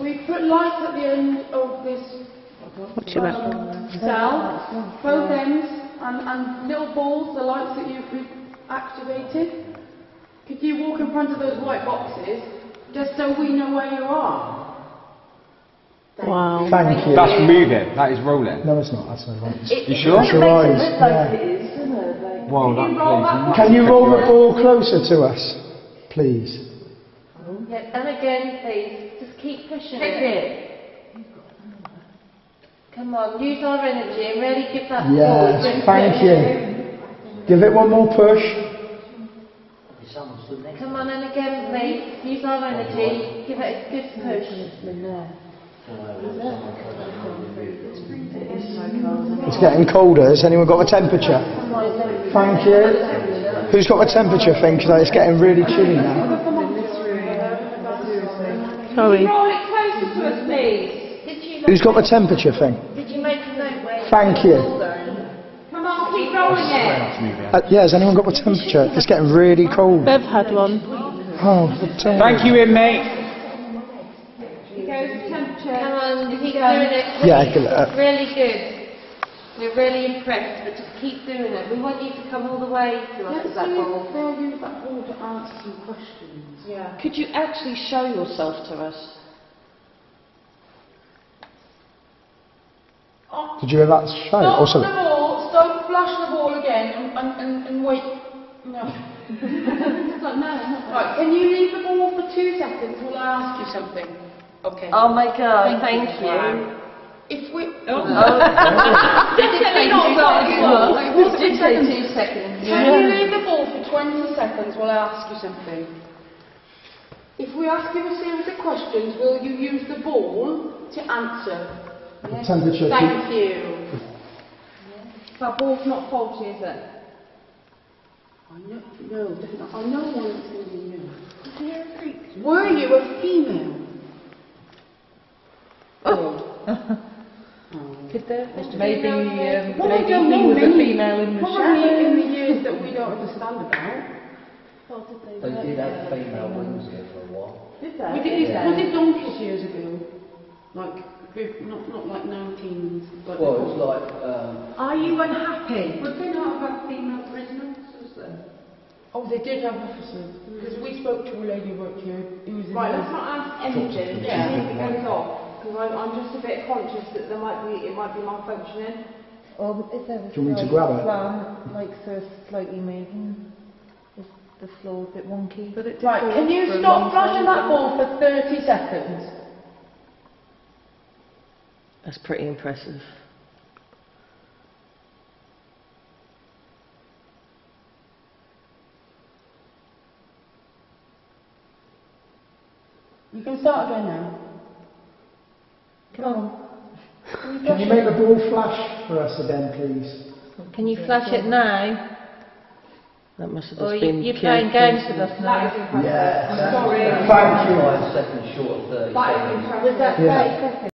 We put lights at the end of this What do you cell, both ends, and, and little balls, the lights that you've activated. Could you walk in front of those white boxes, just so we know where you are? Wow. Thank you. That's moving. That is rolling. No, it's not. That's not right. You sure? Close your eyes. Yeah. Well, Can you roll that that? Can you roll the ball closer to us, please? Yeah, and again, please, just keep pushing Kick it. it. Come on, use our energy and really give that Yes, forward. thank you. Give it one more push. Come on, and again, please, use our energy, give it a good push. It's getting colder. Has anyone got a temperature? Thank you. Who's got a temperature thing? Because it's getting really chilly now. Sorry. Roll it closer to us, please. Who's got the temperature thing? did you make a note where Thank you. Come on, keep rolling it. Uh, yeah, has anyone got the temperature? It's getting really cold. Bev had one. Oh, the temperature. Thank you, inmate. Here goes the temperature. Come on, keep doing it. Yeah, give it up. Really good. We're really impressed, but just keep doing it. We want you to come all the way to us Let's that ball. if they'll use that ball to answer some questions. Yeah. Could you actually show yourself to us? Oh, Did you hear that show? Stop Also, the ball, stop, flush the ball again and, and, and, and wait. No. like, no, right, can you leave the ball for two seconds while I ask you something? Okay. Oh my God, thank you. If we... Oh. oh. Definitely not starting work. Like, what's two seconds? two seconds. Can you leave the ball for 20 seconds while I ask you something? If we ask you a series of questions, will you use the ball to answer? the temperature. Thank you. That ball's not faulty, is it? I know, no, definitely. I know one that's going to be no. Were you a female? Oh. Could there? Maybe, um, Well, I maybe don't he know, was a female in the Probably shower. in the years that we don't understand about. They did have female wings here for a while. Did they? Was it, was it donkeys years ago? Like, not, not like 19s, but... Well, it was like, um, Are you unhappy? Would they not have had female prisoners? Was there? Oh, they did have officers. Because we spoke to a lady who worked here who was in Right, let's not ask anything, just Yeah. Because I'm just a bit conscious that there might be, it might be malfunctioning. Um, or is there a Do you want me to grab it? slant, like so slightly moving? Is the floor a bit wonky? But it Right, can you stop long flashing that ball for 30 seconds? That's pretty impressive. You can start again now. Come on. Can you make the ball flash for us again, please? Can you flash it now? That must have just you, been you're playing games with us now? is impressive. Yeah. I'm sorry. Thank you. five seconds short of thirty That is seconds. impressive. Was that Yeah. 30 seconds?